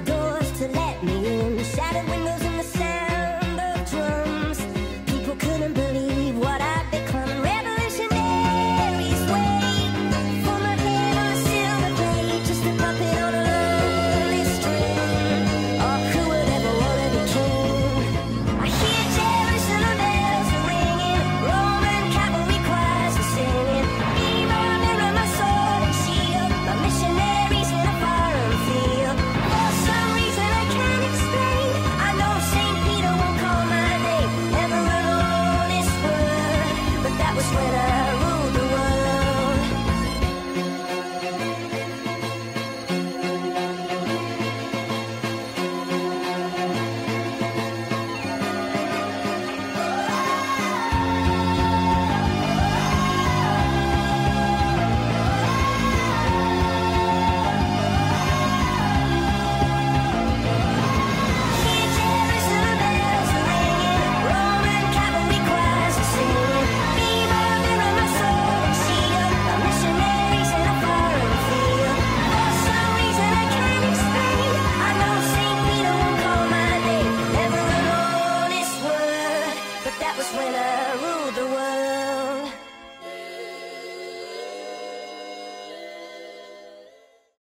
gonna go